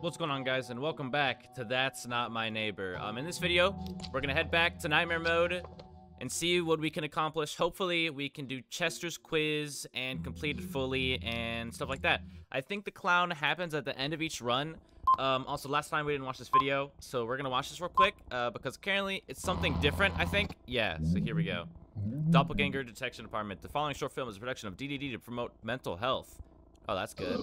What's going on guys and welcome back to That's Not My Neighbor. Um, in this video, we're gonna head back to Nightmare Mode and see what we can accomplish. Hopefully we can do Chester's quiz and complete it fully and stuff like that. I think the clown happens at the end of each run. Um, also last time we didn't watch this video, so we're gonna watch this real quick uh, because currently it's something different, I think. Yeah, so here we go. Doppelganger Detection Department. The following short film is a production of DDD to promote mental health. Oh, that's good.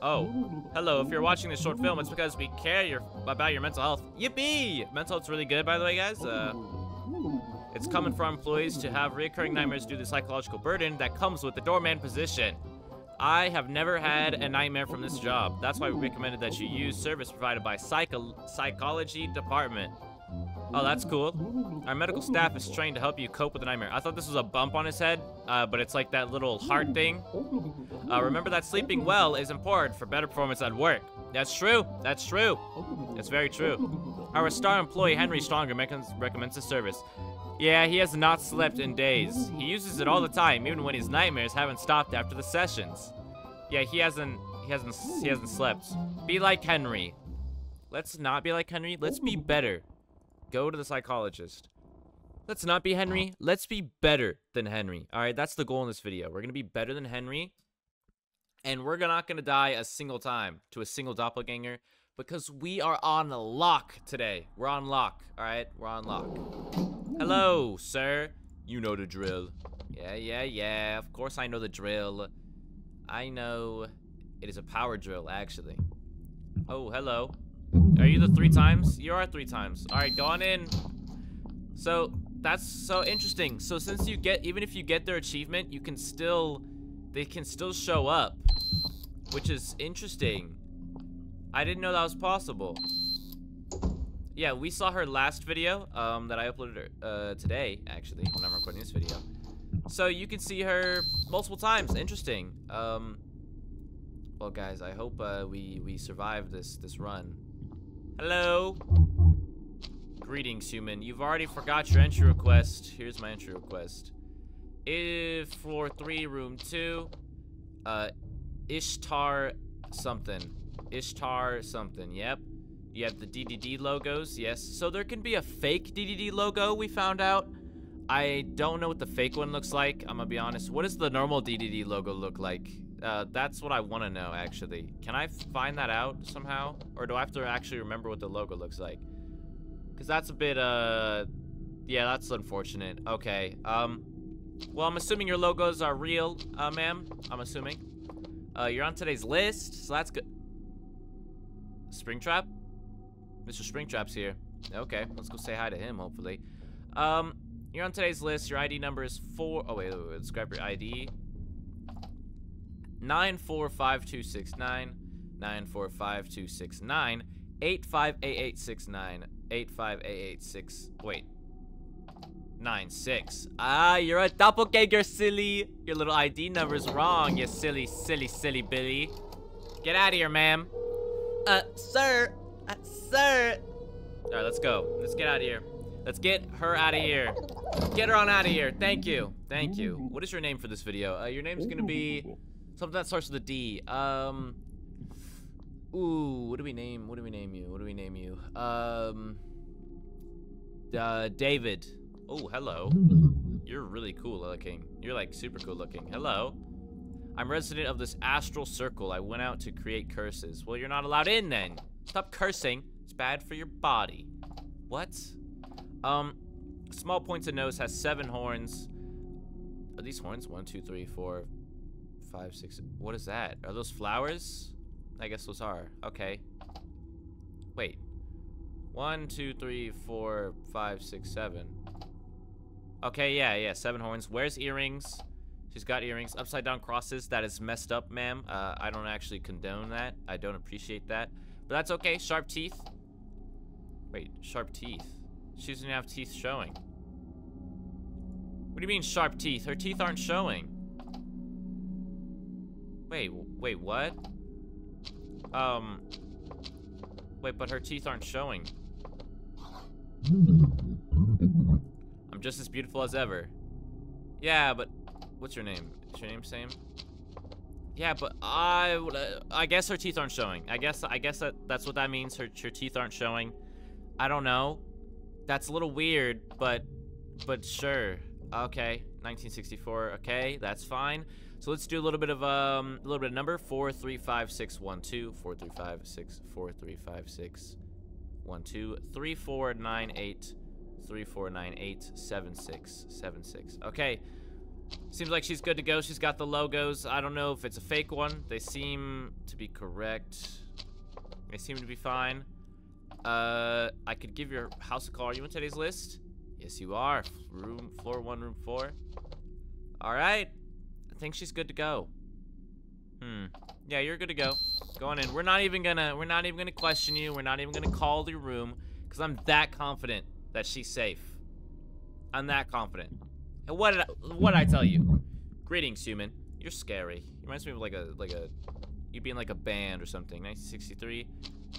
Oh, hello. If you're watching this short film, it's because we care your, about your mental health. Yippee! Mental health's really good, by the way, guys. Uh, it's common for employees to have recurring nightmares due to the psychological burden that comes with the doorman position. I have never had a nightmare from this job. That's why we recommended that you use service provided by psycho psychology department. Oh, that's cool. Our medical staff is trained to help you cope with the nightmare. I thought this was a bump on his head, uh, but it's like that little heart thing. Uh, remember that sleeping well is important for better performance at work. That's true. That's true. That's very true. Our star employee, Henry Stronger, recommends this service. Yeah, he has not slept in days. He uses it all the time, even when his nightmares haven't stopped after the sessions. Yeah, he hasn't, he hasn't, he hasn't slept. Be like Henry. Let's not be like Henry. Let's be better. Go to the psychologist. Let's not be Henry. Let's be better than Henry. All right, that's the goal in this video. We're going to be better than Henry. And we're not going to die a single time to a single doppelganger because we are on lock today. We're on lock. All right, we're on lock. Hello, sir. You know the drill. Yeah, yeah, yeah. Of course I know the drill. I know it is a power drill, actually. Oh, hello. Are you the three times? You are three times. All right, go on in. So that's so interesting. So since you get, even if you get their achievement, you can still, they can still show up, which is interesting. I didn't know that was possible. Yeah, we saw her last video um, that I uploaded uh, today, actually, when I'm recording this video. So you can see her multiple times. Interesting. Um, well, guys, I hope uh, we we survive this this run. Hello. Greetings, human. You've already forgot your entry request. Here's my entry request. If floor three, room two, uh, Ishtar something. Ishtar something, yep. You have the DDD logos, yes. So there can be a fake DDD logo, we found out. I don't know what the fake one looks like, I'm gonna be honest. What does the normal DDD logo look like? Uh, that's what I want to know, actually. Can I find that out somehow? Or do I have to actually remember what the logo looks like? Because that's a bit, uh... Yeah, that's unfortunate. Okay, um... Well, I'm assuming your logos are real, uh, ma'am. I'm assuming. Uh, you're on today's list, so that's good. Springtrap? Mr. Springtrap's here. Okay, let's go say hi to him, hopefully. Um, you're on today's list. Your ID number is four... Oh, wait, wait, wait. Grab your ID. 945269, 945269, 858869, 858869, wait. 96. Ah, you're a doppelganger, silly. Your little ID number's wrong, you silly, silly, silly Billy. Get out of here, ma'am. Uh, sir. Uh, sir. All right, let's go. Let's get out of here. Let's get her out of here. Get her on out of here. Thank you. Thank you. What is your name for this video? Uh, your name's gonna be Something that starts with a D. Um. Ooh, what do we name? What do we name you? What do we name you? Um. Uh, David. Oh, hello. You're really cool looking. You're like super cool looking. Hello. I'm resident of this astral circle. I went out to create curses. Well, you're not allowed in then. Stop cursing. It's bad for your body. What? Um, small pointed nose has seven horns. Are these horns? One, two, three, four, five, six. What is that? Are those flowers? I guess those are. Okay. Wait. One, two, three, four, five, six, seven. Okay, yeah, yeah, seven horns. Where's earrings? She's got earrings. Upside down crosses. That is messed up, ma'am. Uh, I don't actually condone that. I don't appreciate that. But that's okay. Sharp teeth. Wait, sharp teeth. She doesn't have teeth showing. What do you mean sharp teeth? Her teeth aren't showing. Wait, wait, what? Um, wait, but her teeth aren't showing. I'm just as beautiful as ever. Yeah, but what's your name? Is your name same? Yeah, but I, uh, I guess her teeth aren't showing. I guess, I guess that that's what that means. Her, her teeth aren't showing. I don't know. That's a little weird, but, but sure. Okay, 1964. Okay, that's fine. So let's do a little bit of um, a little bit of number four three five six one two four three five six four three five six one two three four nine eight three four nine eight seven six seven six. Okay. Seems like she's good to go. She's got the logos. I don't know if it's a fake one. They seem to be correct. They seem to be fine. Uh, I could give your house a call. Are you in today's list? Yes, you are. Room, floor one, room four. All right. I think she's good to go. Hmm. Yeah, you're good to go. Go on in. We're not even gonna, we're not even gonna question you. We're not even gonna call your room because I'm that confident that she's safe. I'm that confident. And what did I, what did I tell you? Greetings, human. You're scary. You reminds me of like a like a you being like a band or something. 1963.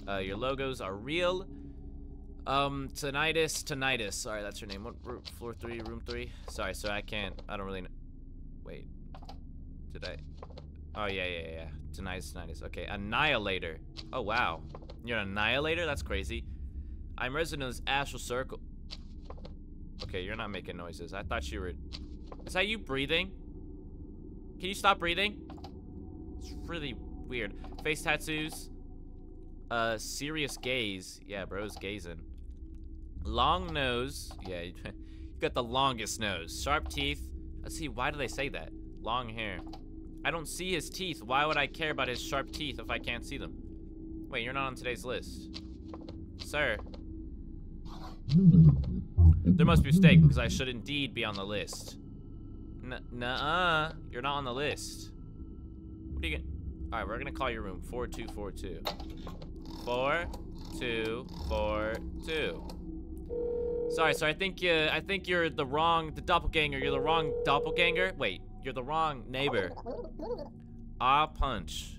Uh, your logos are real. Um, tinnitus, tinnitus. Sorry, that's your name. What floor three, room three? Sorry, so I can't. I don't really. know. Wait. Did I? Oh yeah, yeah, yeah. Tinnitus, tinnitus. Okay, annihilator. Oh wow. You're an annihilator. That's crazy. I'm resident of this astral circle. Okay, you're not making noises. I thought you were... Is that you breathing? Can you stop breathing? It's really weird. Face tattoos. Uh, serious gaze. Yeah, bro's gazing. Long nose. Yeah, you got the longest nose. Sharp teeth. Let's see, why do they say that? Long hair. I don't see his teeth. Why would I care about his sharp teeth if I can't see them? Wait, you're not on today's list. Sir. There must be a mistake because I should indeed be on the list. Nuh-uh. You're not on the list. What are you gonna... Alright, we're gonna call your room. 4242. 4242. Sorry, so I think uh, I think you're the wrong, the doppelganger. You're the wrong doppelganger. Wait, you're the wrong neighbor. Ah, punch.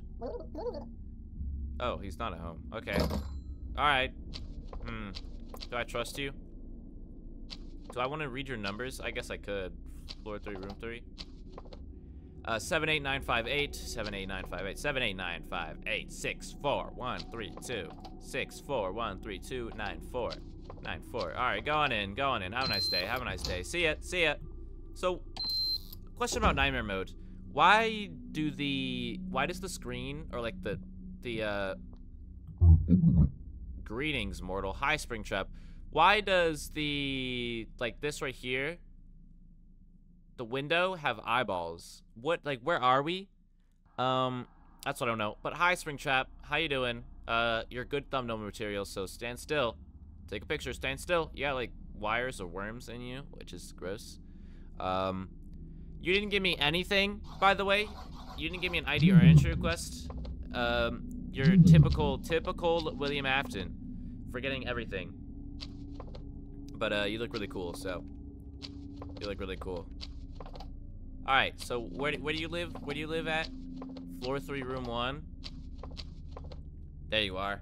Oh, he's not at home. Okay. All right. Hmm. Do I trust you? Do I want to read your numbers? I guess I could. Floor three, room three. Uh, 78958, 78958, 78958, 64132, 6413294, 94. Alright, go on in, go on in. Have a nice day, have a nice day. See ya, see ya. So, question about Nightmare Mode. Why do the, why does the screen, or like the, the, uh, greetings, mortal, hi, Springtrap. Why does the, like this right here, the window have eyeballs? What, like, where are we? Um, that's what I don't know. But hi, Springtrap. How you doing? Uh, you're good thumbnail material, so stand still. Take a picture, stand still. You got, like, wires or worms in you, which is gross. Um, you didn't give me anything, by the way. You didn't give me an ID or entry request. Um, your typical, typical William Afton. Forgetting everything. But, uh, you look really cool, so. You look really cool. Alright, so where, where do you live? Where do you live at? Floor 3, room 1. There you are.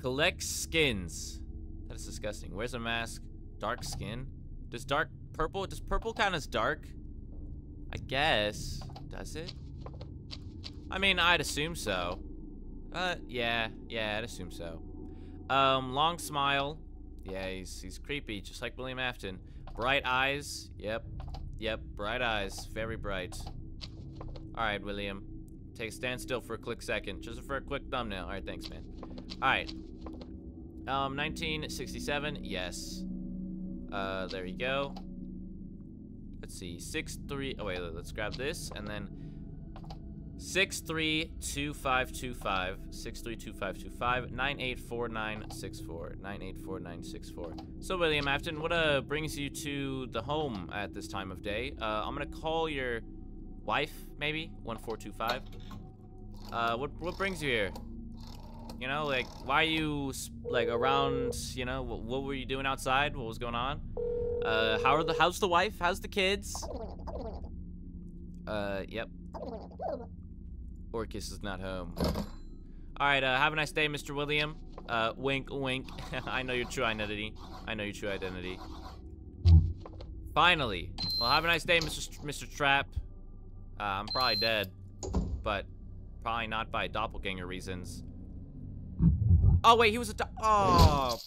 Collect skins. That is disgusting. Where's a mask? Dark skin? Does dark purple? Does purple count as dark? I guess. Does it? I mean, I'd assume so. Uh, yeah, yeah, I'd assume so. Um, long smile. Yeah, he's, he's creepy, just like William Afton. Bright eyes. Yep. Yep, bright eyes. Very bright. Alright, William. Take stand still for a quick second. Just for a quick thumbnail. Alright, thanks, man. Alright. Um, 1967. Yes. Uh, there you go. Let's see. 6-3. Oh, wait, let's grab this. And then 632525 632525 984964 984964 So William Afton, what uh brings you to the home at this time of day? Uh, I'm gonna call your wife, maybe 1425. Uh, what what brings you here? You know, like why are you like around? You know, what, what were you doing outside? What was going on? Uh, how are the how's the wife? How's the kids? Uh, yep. Orcus is not home. Alright, uh, have a nice day, Mr. William. Uh, wink, wink. I know your true identity. I know your true identity. Finally. Well, have a nice day, Mr. St Mr. Trap. Uh, I'm probably dead. But probably not by doppelganger reasons. Oh, wait, he was a Oh.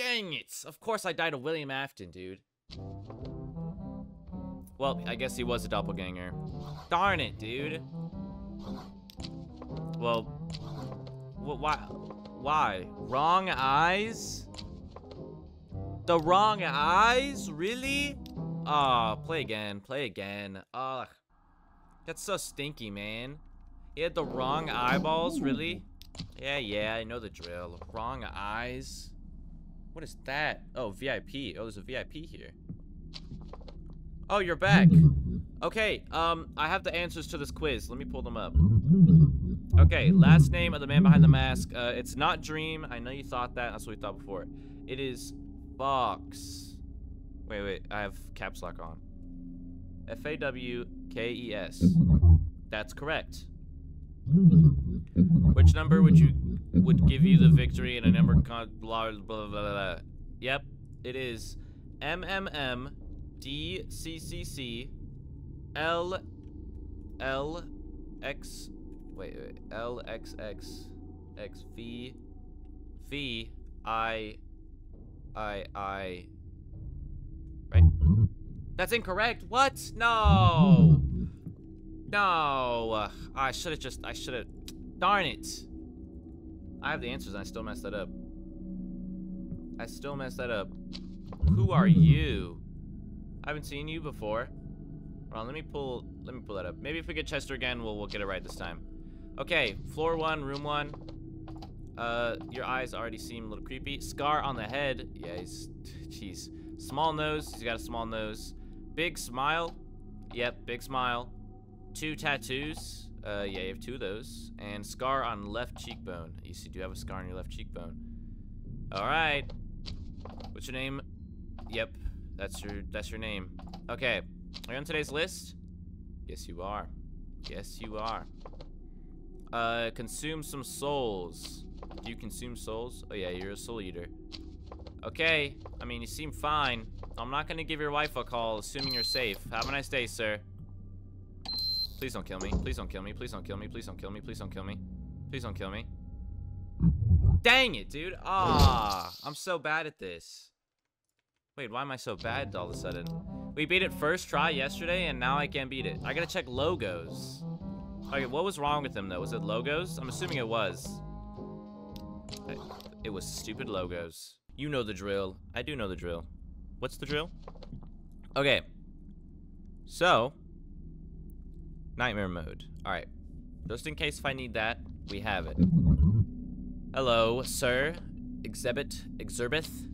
Dang it. Of course I died of William Afton, dude. Well, I guess he was a doppelganger. Darn it, dude. Well, why? Why? Wrong eyes? The wrong eyes? Really? Ah, oh, play again. Play again. Ugh. That's so stinky, man. He had the wrong eyeballs? Really? Yeah, yeah, I know the drill. Wrong eyes? What is that? Oh, VIP. Oh, there's a VIP here. Oh, you're back. Okay, um, I have the answers to this quiz. Let me pull them up. Okay, last name of the man behind the mask. Uh, it's not Dream. I know you thought that. That's what we thought before. It is Fawkes. Wait, wait. I have caps lock on. F-A-W-K-E-S. That's correct. Which number would you would give you the victory in a number con blah, blah, blah, blah, Yep, it is M M M D C C C L L X wait, wait L X X X V V I I I right? That's incorrect. What? No. No. I should have just I should have Darn it. I have the answers and I still messed that up. I still messed that up. Who are you? I haven't seen you before. Hold on, let me pull let me pull that up. Maybe if we get Chester again, we'll we'll get it right this time. Okay, floor one, room one. Uh, your eyes already seem a little creepy. Scar on the head. Yeah, he's, jeez. Small nose. He's got a small nose. Big smile. Yep, big smile. Two tattoos. Uh, yeah, you have two of those. And scar on left cheekbone. You see, do you have a scar on your left cheekbone? All right. What's your name? Yep, that's your that's your name. Okay, are you on today's list? Yes, you are. Yes, you are. Uh, consume some souls. Do you consume souls? Oh yeah, you're a soul eater. Okay, I mean, you seem fine. I'm not gonna give your wife a call, assuming you're safe. Have a nice day, sir. Please don't kill me. Please don't kill me. Please don't kill me. Please don't kill me. Please don't kill me. Please don't kill me. Dang it, dude. Ah, I'm so bad at this. Wait, why am I so bad all of a sudden? We beat it first try yesterday, and now I can't beat it. I gotta check logos. Okay, what was wrong with them, though? Was it logos? I'm assuming it was. It was stupid logos. You know the drill. I do know the drill. What's the drill? Okay. So, nightmare mode. Alright. Just in case if I need that, we have it. Hello, sir. Exhibit Exerbith.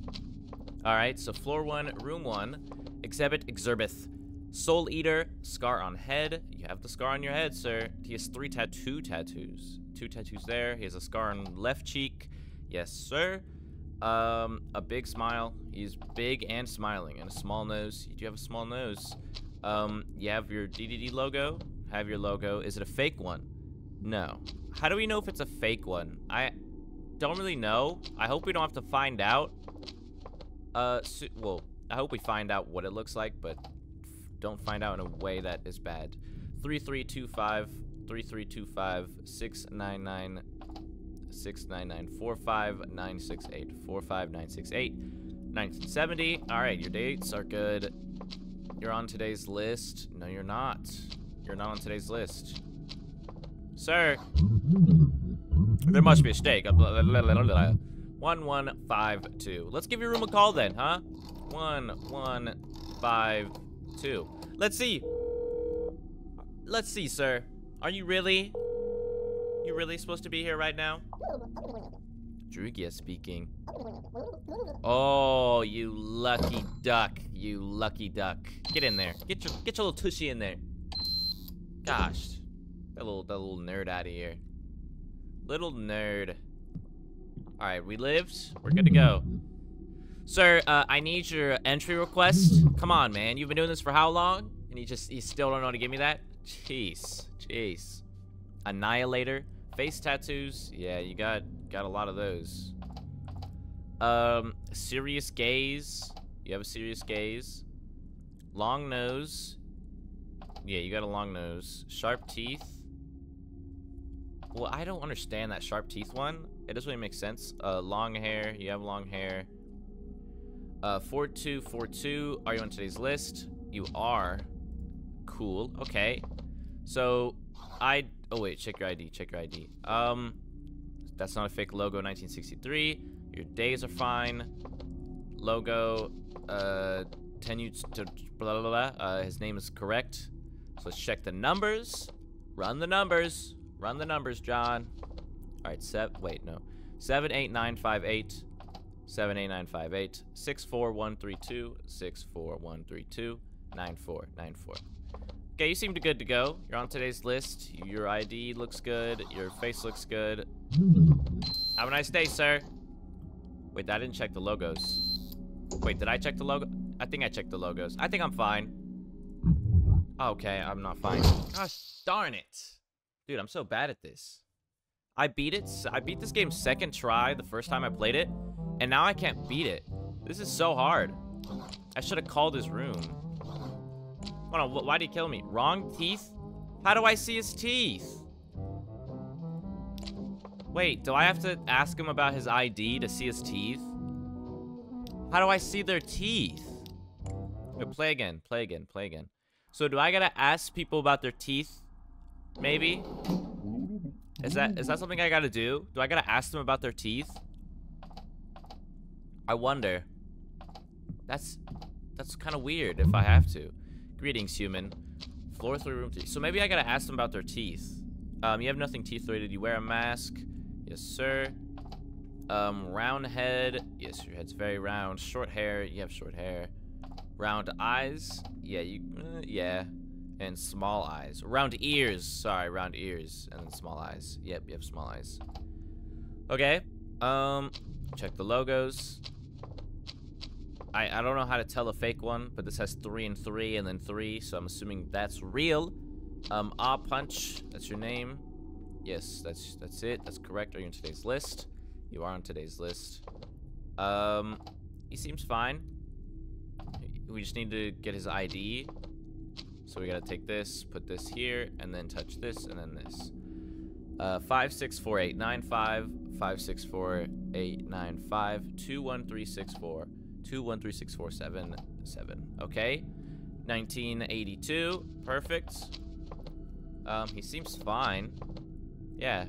Alright, so floor one, room one. Exhibit Exerbith. Soul Eater, scar on head. You have the scar on your head, sir. He has three tattoo tattoos. Two tattoos there. He has a scar on left cheek. Yes, sir. Um, a big smile. He's big and smiling, and a small nose. You do have a small nose. Um, you have your DDD logo. Have your logo. Is it a fake one? No. How do we know if it's a fake one? I don't really know. I hope we don't have to find out. Uh, so, well, I hope we find out what it looks like, but don't find out in a way that is bad. 3325 3325 699 699 45968 45968 1970. All right, your dates are good. You're on today's list. No, you're not. You're not on today's list. Sir. There must be a mistake. Uh, 1152. Let's give your room a call then, huh? 1152 too. Let's see. Let's see, sir. Are you really? You really supposed to be here right now? Drugia speaking. Oh, you lucky duck. You lucky duck. Get in there. Get your get your little tushy in there. Gosh. That little that little nerd out of here. Little nerd. Alright, we lived. We're good to go. Sir, uh, I need your entry request. Come on, man. You've been doing this for how long? And you just, you still don't know how to give me that? Jeez, jeez. Annihilator. Face tattoos. Yeah, you got, got a lot of those. Um, serious gaze. You have a serious gaze. Long nose. Yeah, you got a long nose. Sharp teeth. well, I don't understand that sharp teeth one. It doesn't really make sense. Uh, long hair. You have long hair. Uh, 4242. Are you on today's list? You are. Cool. Okay. So, I... Oh, wait. Check your ID. Check your ID. Um, that's not a fake logo. 1963. Your days are fine. Logo. Uh, to blah, blah, blah. Uh, his name is correct. So let's check the numbers. Run the numbers. Run the numbers, John. All right, seven. Wait, no. Seven eight nine five eight. Seven eight nine five eight. Six four one three two. Six four one three two. Nine four nine four. Okay, you seem good to go. You're on today's list. Your ID looks good. Your face looks good. Have a nice day, sir. Wait, I didn't check the logos. Wait, did I check the logo? I think I checked the logos. I think I'm fine. Okay, I'm not fine. Gosh darn it. Dude, I'm so bad at this. I beat it. I beat this game second try the first time I played it. And now I can't beat it. This is so hard. I should have called his room. Hold on, why did he kill me? Wrong teeth? How do I see his teeth? Wait, do I have to ask him about his ID to see his teeth? How do I see their teeth? Play again, play again, play again. So do I gotta ask people about their teeth? Maybe? Is that is that something I gotta do? Do I gotta ask them about their teeth? I wonder. That's that's kind of weird if I have to. Greetings, human. Floor three, room three. So maybe I gotta ask them about their teeth. Um, you have nothing teeth related. You wear a mask. Yes, sir. Um, round head. Yes, your head's very round. Short hair. You have short hair. Round eyes. Yeah, you. Uh, yeah. And small eyes. Round ears. Sorry, round ears. And small eyes. Yep, you have small eyes. Okay. Um, check the logos. I, I don't know how to tell a fake one, but this has three and three and then three, so I'm assuming that's real. Um, Ah Punch, that's your name. Yes, that's that's it. That's correct. Are you on today's list? You are on today's list. Um, he seems fine. We just need to get his ID. So we gotta take this, put this here, and then touch this, and then this. Uh, five six four eight nine five five six four eight nine five two one three six four. Two one three six four seven seven. Okay. 1982. Perfect. Um, he seems fine. Yeah.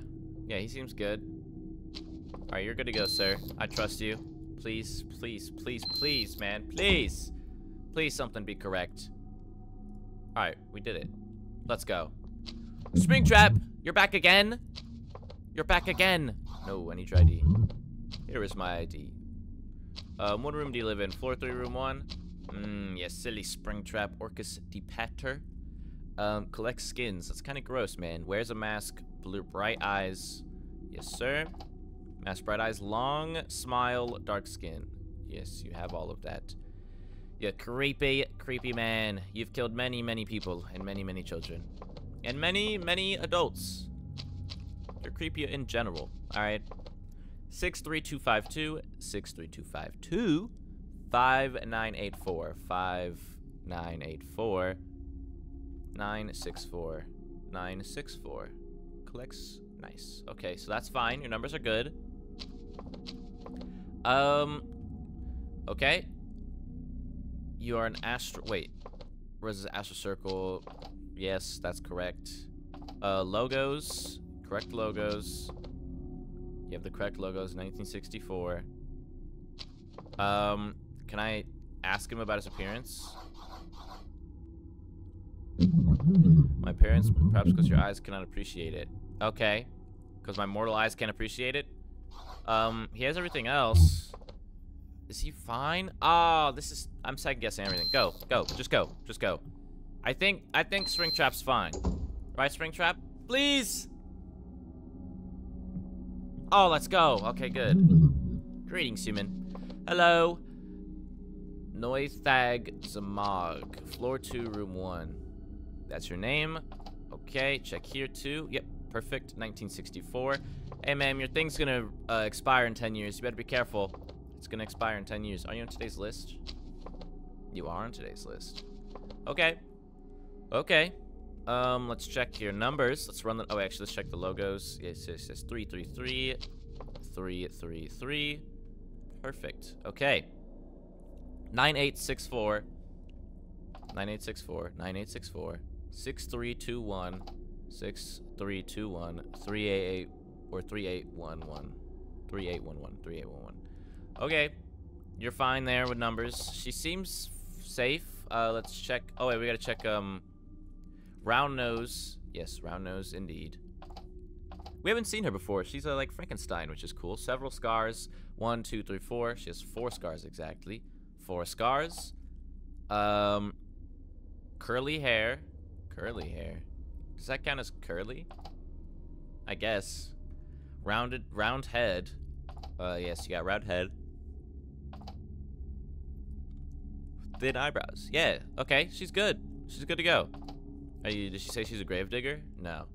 Yeah, he seems good. Alright, you're good to go, sir. I trust you. Please, please, please, please, man. Please. Please something be correct. Alright, we did it. Let's go. Springtrap, you're back again? You're back again. No, I need your ID. Here is my ID. Um, what room do you live in? Floor 3, room 1? Mmm, yeah, silly Springtrap Orcus Depater. Um, collects skins. That's kind of gross, man. Wears a mask. Blue bright eyes. Yes, sir. Mask bright eyes. Long smile. Dark skin. Yes, you have all of that. Yeah, creepy, creepy man. You've killed many, many people and many, many children. And many, many adults. You're creepy in general. Alright. 63252, 63252, 5984, 5984, 964, 964. Collects, nice. Okay, so that's fine. Your numbers are good. Um, okay. You are an astro, wait. This astro circle? Yes, that's correct. Uh, logos, correct logos. You have the correct logos, 1964. Um, can I ask him about his appearance? My parents, perhaps because your eyes cannot appreciate it. Okay. Because my mortal eyes can't appreciate it? Um, he has everything else. Is he fine? Oh, this is... I'm second guessing everything. Go, go, just go, just go. I think, I think Springtrap's fine. Right, Springtrap? Please! Oh, let's go. Okay, good. Greetings, human. Hello. Noithag Zamog. Floor 2, room 1. That's your name. Okay, check here too. Yep, perfect. 1964. Hey, ma'am, your thing's gonna uh, expire in 10 years. You better be careful. It's gonna expire in 10 years. Are you on today's list? You are on today's list. Okay. Okay. Um, let's check your numbers. Let's run the. Oh, actually, let's check the logos. Yes, yes, yes. Three, three, three, three, three, three. Perfect. Okay. Nine eight six four. Nine eight six four. Nine eight six four. Six three two one. Six three two one. Three eight eight or three eight one one. Three eight one one. Three eight one one. Okay. You're fine there with numbers. She seems safe. Uh, let's check. Oh wait, we gotta check. Um. Round nose. Yes, round nose indeed. We haven't seen her before. She's uh, like Frankenstein, which is cool. Several scars. One, two, three, four. She has four scars exactly. Four scars. Um, curly hair. Curly hair. Does that count as curly? I guess. Rounded, round head. Uh, yes, you got round head. Thin eyebrows. Yeah. Okay, she's good. She's good to go. Are you, did she say she's a gravedigger? No.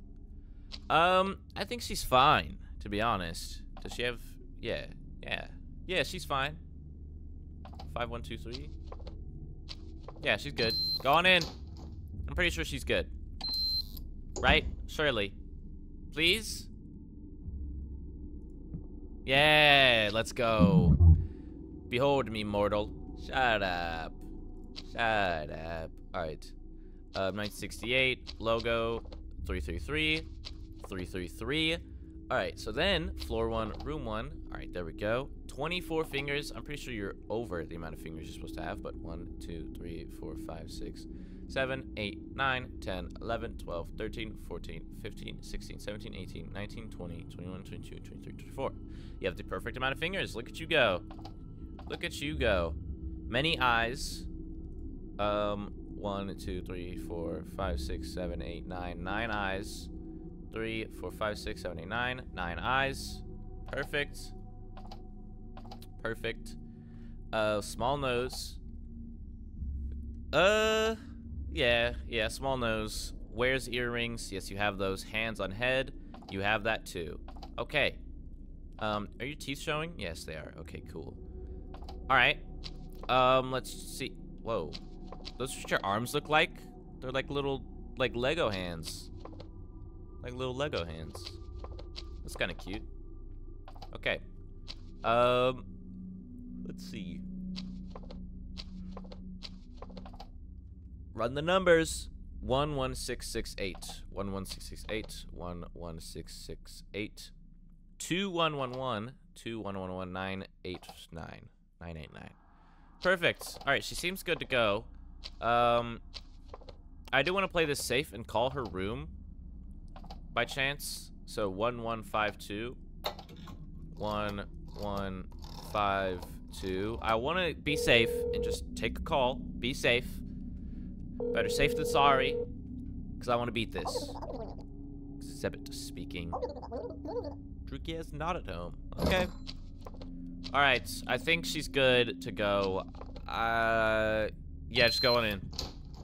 Um, I think she's fine, to be honest. Does she have... Yeah. Yeah. Yeah, she's fine. Five, one, two, three. Yeah, she's good. Go on in. I'm pretty sure she's good. Right? Surely. Please? Yeah, let's go. Behold me, mortal. Shut up. Shut up. Alright. Uh, 1968, logo, 333, 333. Alright, so then, floor one, room one. Alright, there we go. 24 fingers. I'm pretty sure you're over the amount of fingers you're supposed to have, but 1, 2, 3, 4, 5, 6, 7, 8, 9, 10, 11, 12, 13, 14, 15, 16, 17, 18, 19, 20, 21, 22, 23, 24. You have the perfect amount of fingers. Look at you go. Look at you go. Many eyes. Um, one, two, three, four, five, six, seven, eight, nine. Nine eyes. Three, four, five, six, seven, eight, nine. Nine eyes. Perfect. Perfect. Uh, small nose. Uh, yeah, yeah, small nose. Wears earrings. Yes, you have those. Hands on head. You have that too. Okay. Um, are your teeth showing? Yes, they are. Okay, cool. All right. Um, let's see. Whoa. Those what your arms look like? They're like little, like Lego hands. Like little Lego hands. That's kind of cute. Okay. Um, let's see. Run the numbers. 11668. 11668. 11668. 2111. 2111989. 989. Perfect. Alright, she seems good to go. Um, I do want to play this safe and call her room by chance. So 1152. 1152. I want to be safe and just take a call. Be safe. Better safe than sorry. Because I want to beat this. Exhibit speaking. Druki is not at home. Okay. Alright, I think she's good to go. Uh, yeah, just going in.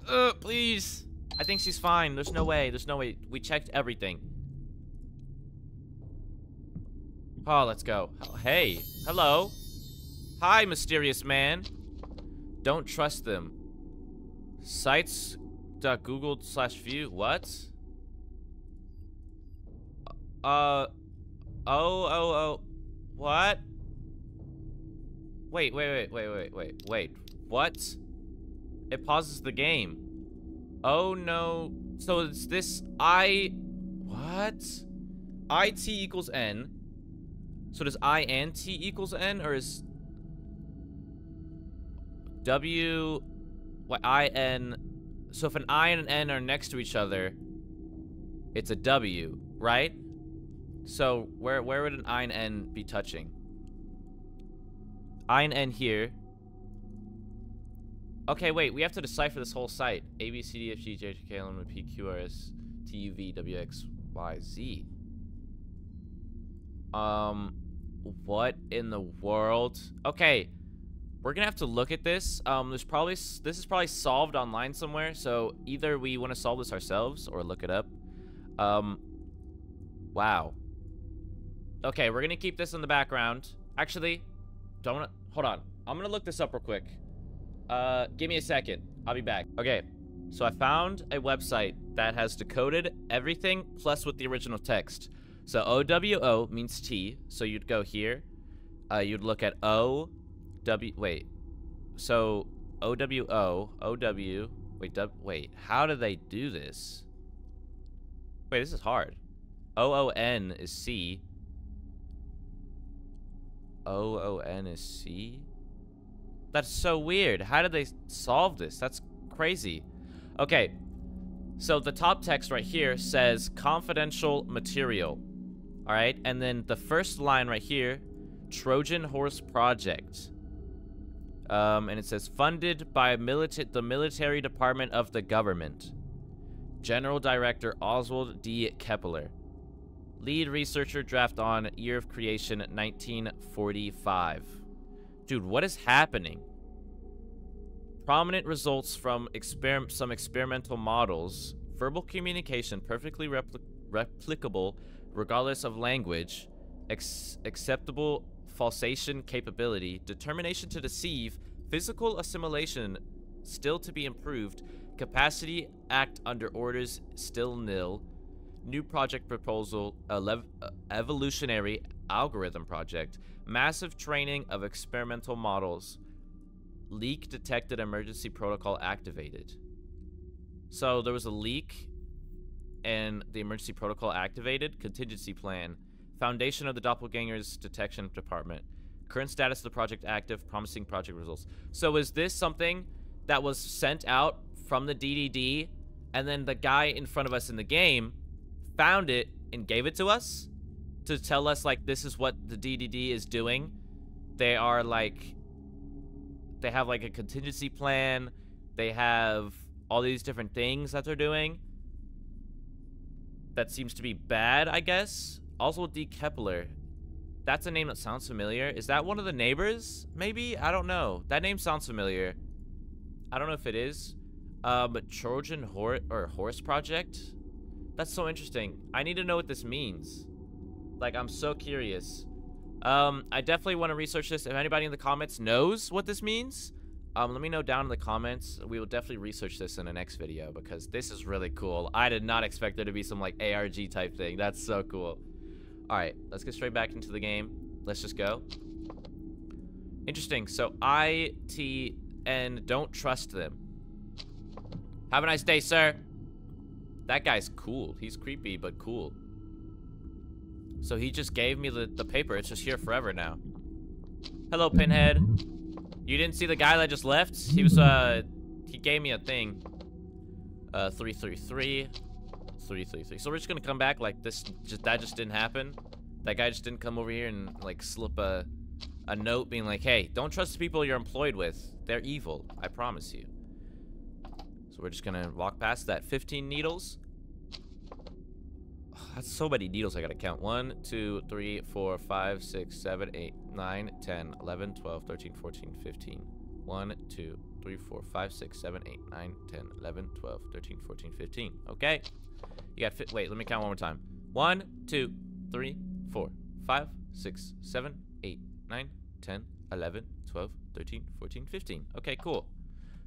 Uh, please. I think she's fine. There's no way. There's no way. We checked everything. Oh, let's go. Oh, hey. Hello. Hi, mysterious man. Don't trust them. Sites.google slash view. What? Uh. Oh, oh, oh. What? Wait, wait, wait, wait, wait, wait, wait. What? It pauses the game. Oh no. So it's this I... What? IT equals N. So does I and T equals N or is... W... What, I, N... So if an I and an N are next to each other, it's a W, right? So where where would an I and N be touching? I and N here. Okay, wait, we have to decipher this whole site. A, B, C, D, F, G, J, K, L, M, P, Q, R, S, T, U, V, W, X, Y, Z. Um, what in the world? Okay, we're gonna have to look at this. Um, there's probably, this is probably solved online somewhere, so either we want to solve this ourselves or look it up. Um, wow. Okay, we're gonna keep this in the background. Actually, don't, hold on. I'm gonna look this up real quick. Uh, give me a second. I'll be back. Okay. So I found a website that has decoded everything plus with the original text. So OWO means T. So you'd go here. Uh, you'd look at O, W. Wait. So OWO, OW. Wait, w, wait. How do they do this? Wait, this is hard. OON is C. OON is C? That's so weird. How did they solve this? That's crazy. Okay, so the top text right here says confidential material. All right, and then the first line right here, Trojan Horse Project. Um, and it says funded by milita the military department of the government. General Director Oswald D. Kepler. Lead researcher draft on year of creation 1945. Dude, what is happening? Prominent results from exper some experimental models. Verbal communication perfectly repli replicable regardless of language. Ex acceptable falsation capability. Determination to deceive. Physical assimilation still to be improved. Capacity act under orders still nil. New project proposal. Uh, evolutionary algorithm project. Massive training of experimental models. Leak detected emergency protocol activated. So there was a leak and the emergency protocol activated. Contingency plan. Foundation of the Doppelgangers Detection Department. Current status of the project active. Promising project results. So is this something that was sent out from the DDD and then the guy in front of us in the game found it and gave it to us to tell us like this is what the DDD is doing. They are like they have like a contingency plan. They have all these different things that they're doing. That seems to be bad, I guess. Also, D. Kepler. That's a name that sounds familiar. Is that one of the neighbors? Maybe? I don't know. That name sounds familiar. I don't know if it is. Um, Trojan Hor or Horse Project? That's so interesting. I need to know what this means. Like, I'm so curious. Um, I definitely want to research this. If anybody in the comments knows what this means, um, let me know down in the comments. We will definitely research this in the next video because this is really cool. I did not expect there to be some like ARG type thing. That's so cool. All right, let's get straight back into the game. Let's just go. Interesting. So I, T, N, don't trust them. Have a nice day, sir. That guy's cool. He's creepy, but cool. So he just gave me the, the paper. It's just here forever now. Hello, Pinhead. You didn't see the guy that just left? He was, uh, he gave me a thing. Uh, 333. 333. So we're just gonna come back like this, just, that just didn't happen. That guy just didn't come over here and, like, slip a, a note being like, hey, don't trust the people you're employed with. They're evil. I promise you. So we're just gonna walk past that. 15 needles. That's so many needles I gotta count. 1, 2, 3, 4, 5, 6, 7, 8, 9, 10, 11, 12, 13, 14, 15. 1, 2, 3, 4, 5, 6, 7, 8, 9, 10, 11, 12, 13, 14, 15. Okay. You got fit. Wait, let me count one more time. 1, 2, 3, 4, 5, 6, 7, 8, 9, 10, 11, 12, 13, 14, 15. Okay, cool.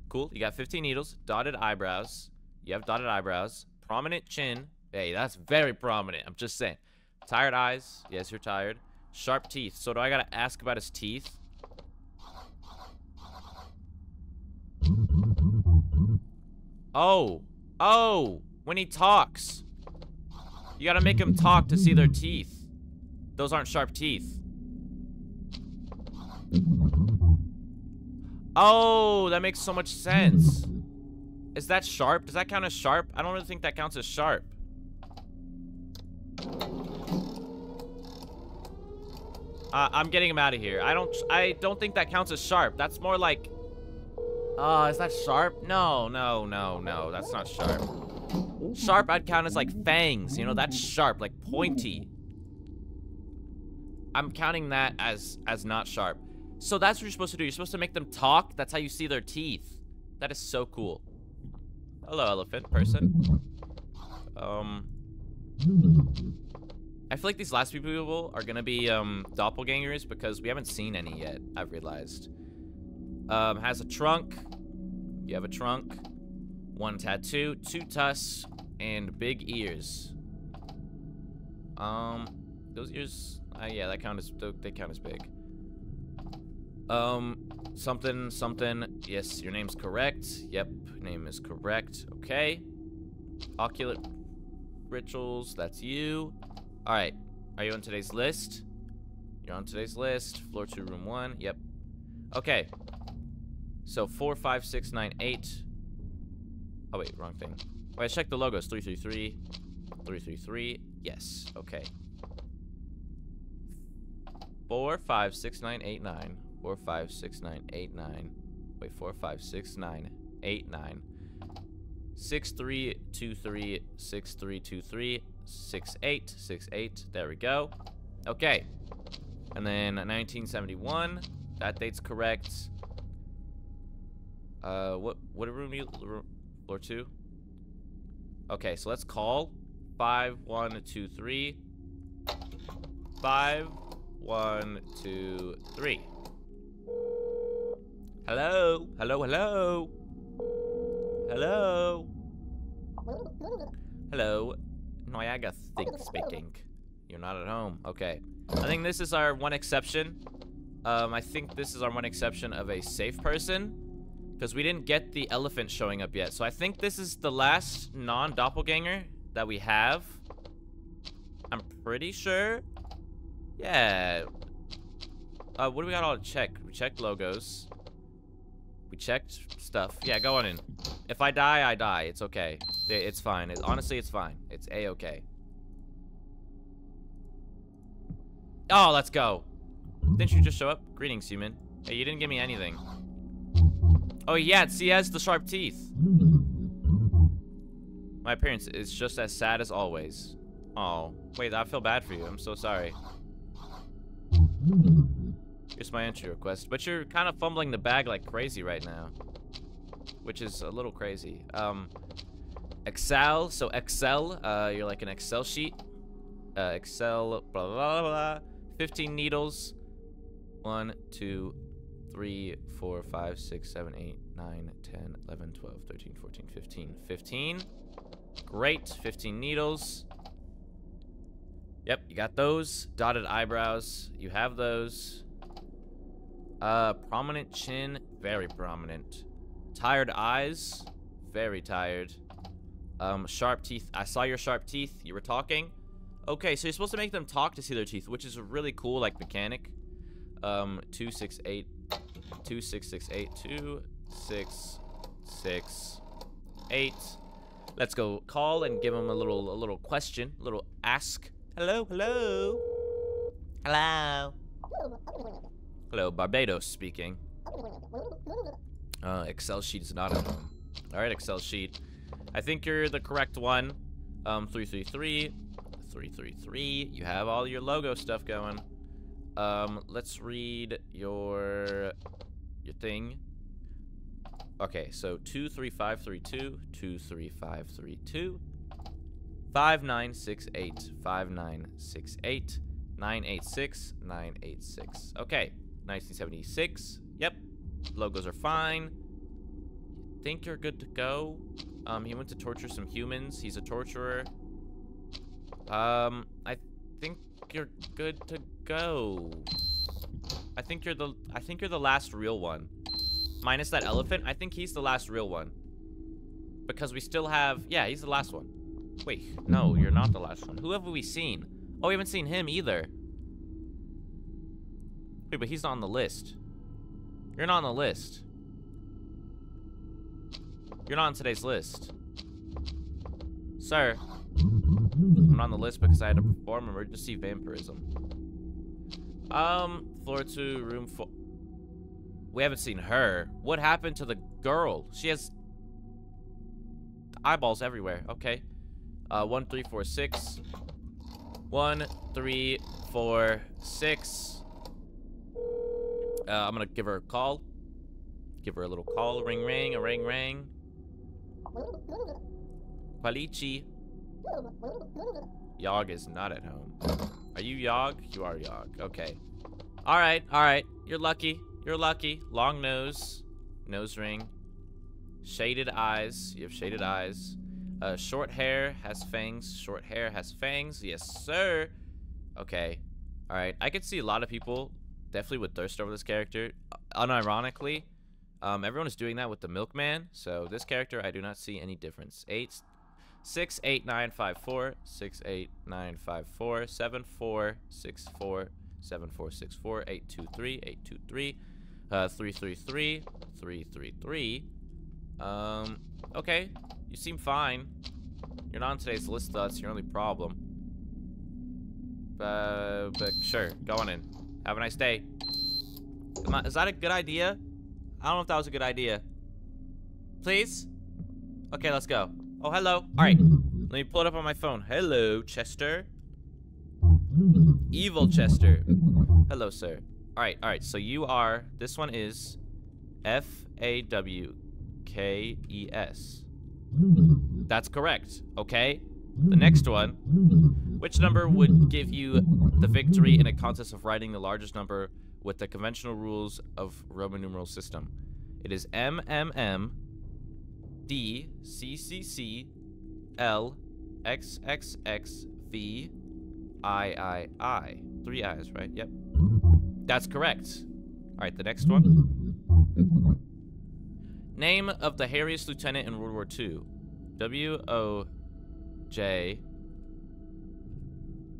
Cool. You got 15 needles, dotted eyebrows. You have dotted eyebrows, prominent chin, Hey, that's very prominent. I'm just saying. Tired eyes. Yes, you're tired. Sharp teeth. So do I gotta ask about his teeth? Oh. Oh. When he talks. You gotta make him talk to see their teeth. Those aren't sharp teeth. Oh, that makes so much sense. Is that sharp? Does that count as sharp? I don't really think that counts as sharp. Uh, I'm getting him out of here. I don't I don't think that counts as sharp. That's more like Oh, uh, is that sharp? No, no, no, no. That's not sharp. Sharp I'd count as like fangs, you know, that's sharp, like pointy. I'm counting that as as not sharp. So that's what you're supposed to do. You're supposed to make them talk. That's how you see their teeth. That is so cool. Hello, elephant person. Um I feel like these last few people are gonna be um, doppelgangers because we haven't seen any yet, I've realized. Um, has a trunk. You have a trunk. One tattoo, two tusks, and big ears. Um, those ears, uh, yeah, that count as, they count as big. Um, something, something, yes, your name's correct. Yep, name is correct, okay. Oculate rituals, that's you. All right, are you on today's list? You're on today's list. Floor two, room one. Yep. Okay. So four, five, six, nine, eight. Oh wait, wrong thing. Wait, check the logos. Three, three, three. Three, three, three. Yes. Okay. Four, five, six, nine, eight, nine. Four, five, six, nine, eight, nine. Wait, four, five, six, nine, eight, nine. Six, three, two, three, six, three, two, three, six, eight, six, eight. There we go. Okay. And then 1971. That date's correct. Uh, what what room you floor two? Okay, so let's call five one two three. Five one two three. Hello, hello, hello, hello, hello. Niagara think speaking. You're not at home. Okay. I think this is our one exception. Um, I think this is our one exception of a safe person. Because we didn't get the elephant showing up yet. So I think this is the last non-doppelganger that we have. I'm pretty sure. Yeah. Uh, what do we got all to check? We checked logos. We checked stuff. Yeah, go on in. If I die, I die. It's okay. It's fine. Honestly, it's fine. It's a-okay. Oh, let's go. Didn't you just show up? Greetings, human. Hey, you didn't give me anything. Oh, yeah, he has the sharp teeth. My appearance is just as sad as always. Oh, wait, I feel bad for you. I'm so sorry. Here's my entry request. But you're kind of fumbling the bag like crazy right now. Which is a little crazy. Um, Excel. So Excel, uh, you're like an Excel sheet. Uh, Excel, blah, blah, blah, blah. 15 needles. 1, 2, 3, 4, 5, 6, 7, 8, 9, 10, 11, 12, 13, 14, 15. 15. Great. 15 needles. Yep, you got those. Dotted eyebrows. You have those. Uh, prominent chin. Very prominent. Tired eyes. Very tired. Um, sharp teeth. I saw your sharp teeth. You were talking. Okay, so you're supposed to make them talk to see their teeth, which is a really cool, like, mechanic. Um, two, six, eight, two, six, six, eight, two, six, six, eight. Let's go call and give them a little, a little question, a little ask. Hello, hello, hello. Hello, Barbados speaking. Uh, Excel sheet is not at home. All right, Excel sheet. I think you're the correct one. Um, 333. 333. You have all your logo stuff going. Um, let's read your your thing. Okay, so 23532, 23532, 5968, 5968, 986, 986. Okay, 1976. Yep, logos are fine. Think you're good to go? Um, he went to torture some humans. He's a torturer. Um, I think you're good to go. I think you're the I think you're the last real one. Minus that elephant, I think he's the last real one. Because we still have yeah, he's the last one. Wait, no, you're not the last one. Who have we seen? Oh, we haven't seen him either. Wait, but he's not on the list. You're not on the list. You're not on today's list. Sir, I'm on the list because I had to perform emergency vampirism. Um, floor two, room four. We haven't seen her. What happened to the girl? She has eyeballs everywhere. Okay. Uh, one, three, four, six. One, three, four, six. Uh, I'm gonna give her a call. Give her a little call. Ring, ring, a ring, ring. Qualici. Yog is not at home. Are you Yog? You are Yog. Okay. All right, all right. You're lucky. You're lucky. Long nose. Nose ring. Shaded eyes. You have shaded eyes. Uh, short hair has fangs. Short hair has fangs. Yes, sir. Okay. All right. I could see a lot of people definitely would thirst over this character. Unironically, um, everyone is doing that with the milkman. So this character, I do not see any difference. Eight, six, eight, nine, five, four, six, eight, nine, five, four, seven, four, six, four, seven, four, six, four, eight, two, three, eight, two, three, uh, three, three, three, three, three, three. Um, okay. You seem fine. You're not on today's list, that's your only problem. Uh, but sure, go on in. Have a nice day. Is that a good idea? I don't know if that was a good idea. Please? Okay, let's go. Oh, hello. All right. Let me pull it up on my phone. Hello, Chester. Evil Chester. Hello, sir. All right, all right. So you are, this one is F-A-W-K-E-S. That's correct, okay? The next one, which number would give you the victory in a contest of writing the largest number with the conventional rules of Roman numeral system? It is M M M D C C C L X X X V I I I. Three I's, right? Yep. That's correct. All right, the next one. Name of the hairiest lieutenant in World War II. W O J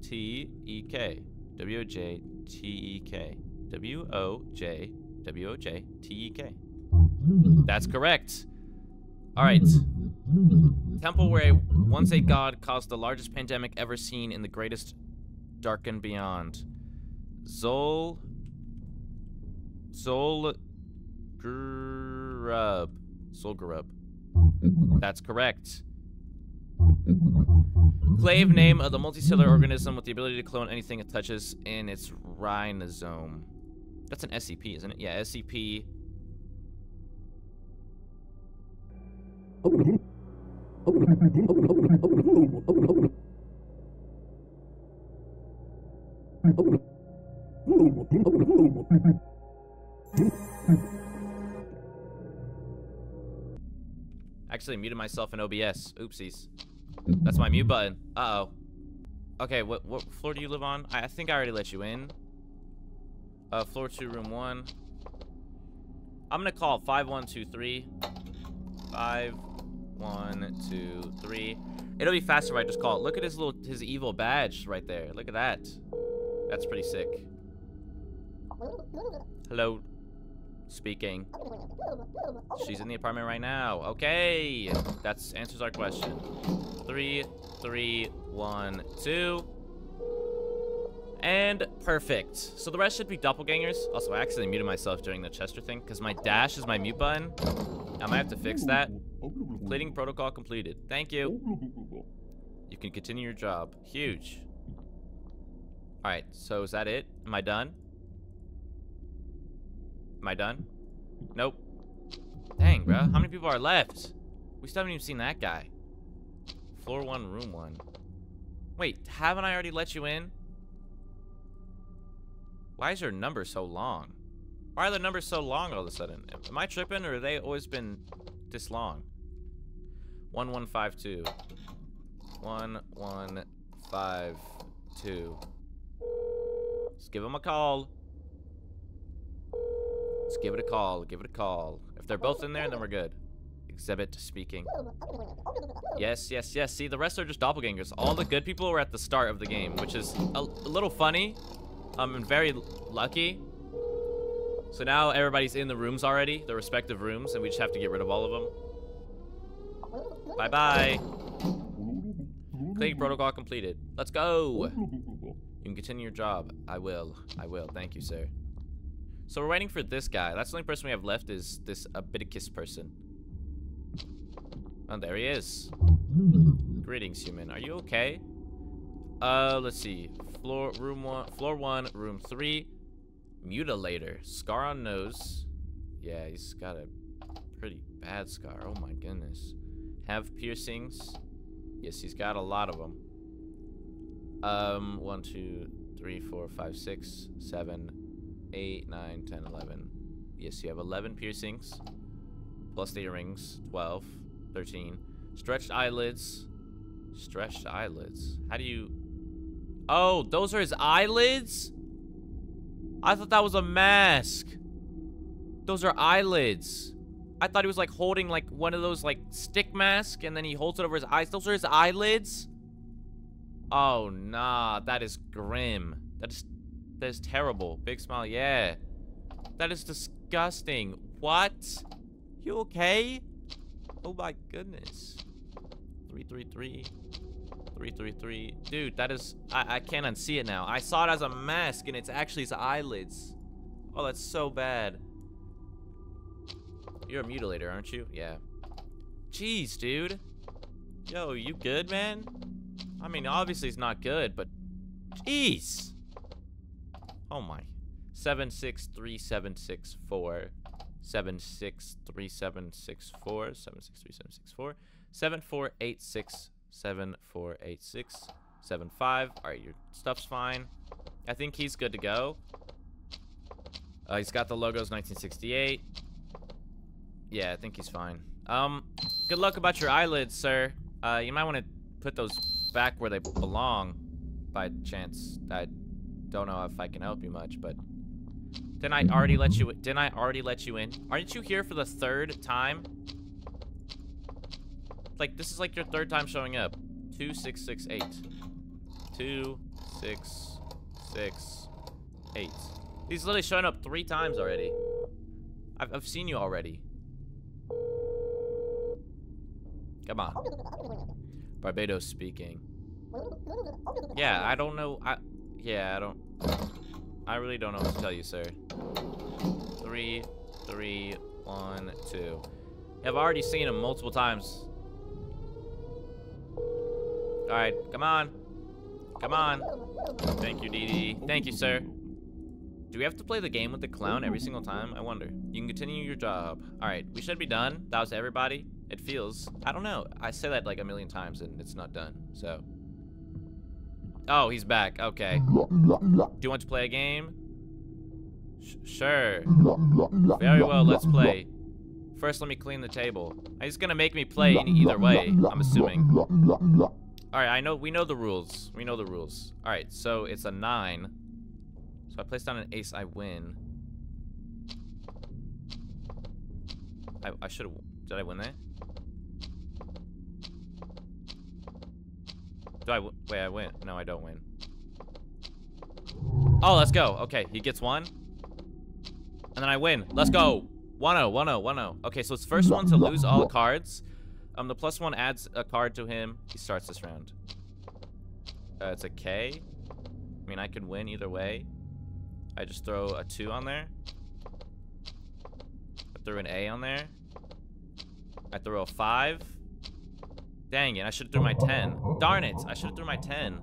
T E K. W O J T E K. W O J W O J T E K. That's correct. All right. Temple where once a god caused the largest pandemic ever seen in the greatest dark and beyond. Zol. Zol. Grub. Zul'Gurub. That's correct. Clave name of the multicellular organism with the ability to clone anything it touches in its rhinosome. That's an SCP, isn't it? Yeah, SCP. Actually, muted myself in OBS. Oopsies. That's my mute button. Uh-oh. Okay, what what floor do you live on? I, I think I already let you in. Uh, floor two, room one. I'm gonna call 5123. 5123. It'll be faster if I just call it. Look at his little, his evil badge right there. Look at that. That's pretty sick. Hello. Speaking. She's in the apartment right now. Okay. That answers our question. Three, three, one, two. And perfect. So the rest should be doppelgangers. Also, I accidentally muted myself during the Chester thing because my dash is my mute button. I might have to fix that. Completing protocol completed. Thank you. You can continue your job. Huge. Alright, so is that it? Am I done? Am I done? Nope. Dang, bro. How many people are left? We still haven't even seen that guy. Floor one, room one. Wait, haven't I already let you in? Why is your number so long? Why are the numbers so long all of a sudden? Am I tripping or have they always been this long? 1152. 1152. Let's give them a call. Let's give it a call. Give it a call. If they're both in there, then we're good. Exhibit speaking. Yes, yes, yes. See, the rest are just doppelgangers. All the good people were at the start of the game, which is a, a little funny. Um, and very lucky. So now everybody's in the rooms already, the respective rooms, and we just have to get rid of all of them. Bye-bye. Cleaning protocol completed. Let's go. You can continue your job. I will. I will. Thank you, sir. So we're waiting for this guy. That's the only person we have left is this Abiticus person. Oh, there he is. Greetings, human. Are you okay? Uh, let's see. Floor, room one, floor one, room three. Mutilator. Scar on nose. Yeah, he's got a pretty bad scar. Oh my goodness. Have piercings. Yes, he's got a lot of them. Um, one, two, three, four, five, six, seven, eight, nine, ten, eleven. Yes, you have 11 piercings. plus the earrings, 12, 13. Stretched eyelids. Stretched eyelids. How do you... Oh, those are his eyelids? I thought that was a mask. Those are eyelids. I thought he was like holding like one of those like stick mask and then he holds it over his eyes. Those are his eyelids? Oh, nah. That is grim. That is, that is terrible. Big smile. Yeah. That is disgusting. What? You okay? Oh my goodness. 333. 333. Dude, that is... I, I can't unsee it now. I saw it as a mask, and it's actually his eyelids. Oh, that's so bad. You're a mutilator, aren't you? Yeah. Jeez, dude. Yo, you good, man? I mean, obviously it's not good, but... Jeez! Oh my. 763764. 763764. 763764. 7486 7486 75. Alright, your stuff's fine. I think he's good to go. Uh, he's got the logos 1968. Yeah, I think he's fine. Um, good luck about your eyelids, sir. Uh, you might want to put those back where they belong by chance. I don't know if I can help you much, but didn't I already let you didn't I already let you in? Aren't you here for the third time? Like this is like your third time showing up. Two six six eight. Two six six eight. He's literally showing up three times already. I've I've seen you already. Come on. Barbados speaking. Yeah, I don't know. I yeah, I don't. I really don't know what to tell you, sir. Three, three, one, two. I've already seen him multiple times. Alright, come on. Come on. Thank you, DD. Thank you, sir. Do we have to play the game with the clown every single time? I wonder. You can continue your job. Alright, we should be done. That was everybody. It feels... I don't know. I say that like a million times and it's not done, so... Oh, he's back. Okay. Do you want to play a game? Sh sure. Very well, let's play. First, let me clean the table. He's gonna make me play either way, I'm assuming. Alright, I know, we know the rules. We know the rules. Alright, so it's a nine. So I place down an ace, I win. I, I should've, did I win that? Do I, wait, I win. No, I don't win. Oh, let's go. Okay, he gets one. And then I win. Let's go. 1-0, 1-0, 1-0. Okay, so it's first one to lose all cards. Um, the plus one adds a card to him. He starts this round. Uh, it's a K. I mean, I could win either way. I just throw a 2 on there. I throw an A on there. I throw a 5. Dang it, I should have threw my 10. Darn it, I should have threw my 10.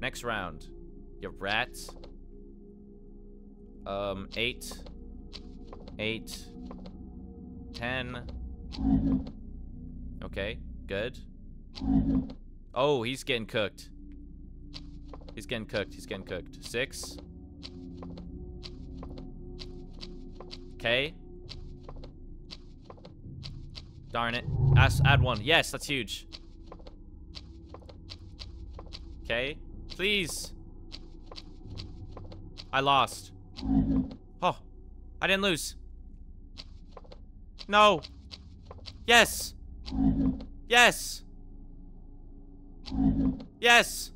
Next round. You rat. Um, 8. 8. 10. Okay, good. Oh, he's getting cooked. He's getting cooked, he's getting cooked. 6. Okay. Darn it. Add, add one. Yes, that's huge. Okay. Please. I lost. Oh. I didn't lose. No. Yes. Yes. Yes.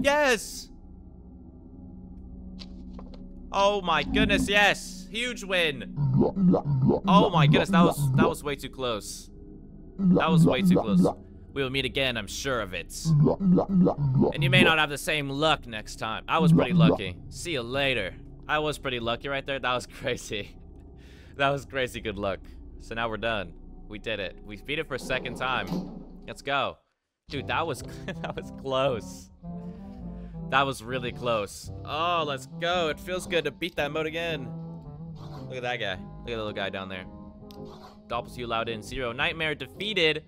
Yes. Oh my goodness, yes. Huge win. Oh my goodness, that was that was way too close. That was way too close. We will meet again, I'm sure of it. And you may not have the same luck next time. I was pretty lucky. See you later. I was pretty lucky right there. That was crazy. That was crazy good luck. So now we're done. We did it. We beat it for a second time. Let's go. Dude, that was that was close. That was really close. Oh, let's go. It feels good to beat that mode again. Look at that guy. Look at the little guy down there. you allowed in. Zero. Nightmare defeated.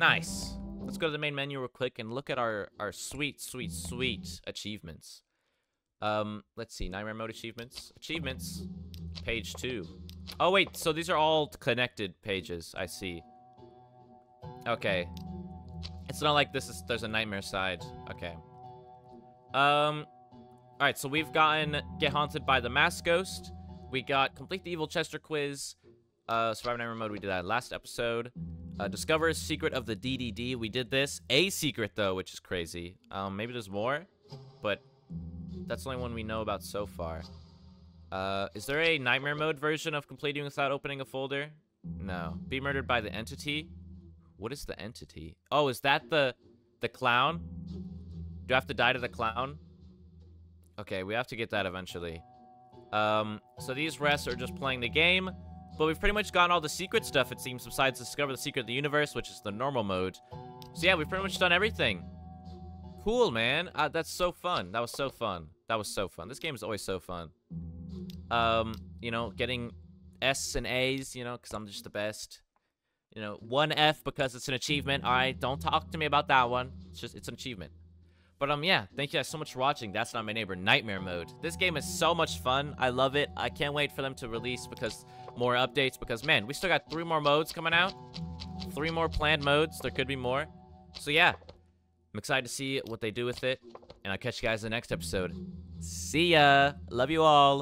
Nice. Let's go to the main menu real quick and look at our, our sweet, sweet, sweet achievements. Um, let's see. Nightmare mode achievements. Achievements. Page two. Oh, wait. So these are all connected pages. I see. Okay. It's not like this is there's a nightmare side. Okay. Um, Alright, so we've gotten Get Haunted by the Mask Ghost. We got Complete the Evil Chester Quiz. Uh, Survivor Nightmare Mode, we did that last episode. Uh, Discover a Secret of the DDD, we did this. A secret, though, which is crazy. Um, maybe there's more, but that's the only one we know about so far. Uh, is there a Nightmare Mode version of completing without opening a folder? No. Be murdered by the entity? What is the entity? Oh, is that the the clown? Do I have to die to the clown? Okay, we have to get that eventually. Um, so these rests are just playing the game, but we've pretty much gotten all the secret stuff, it seems, besides Discover the Secret of the Universe, which is the normal mode. So yeah, we've pretty much done everything. Cool, man. Uh, that's so fun. That was so fun. That was so fun. This game is always so fun. Um, you know, getting S and A's, you know, because I'm just the best. You know, one F because it's an achievement. All right, don't talk to me about that one. It's just, it's an achievement. But um, yeah, thank you guys so much for watching. That's Not My Neighbor Nightmare Mode. This game is so much fun. I love it. I can't wait for them to release because more updates because, man, we still got three more modes coming out. Three more planned modes. There could be more. So yeah, I'm excited to see what they do with it. And I'll catch you guys in the next episode. See ya. Love you all.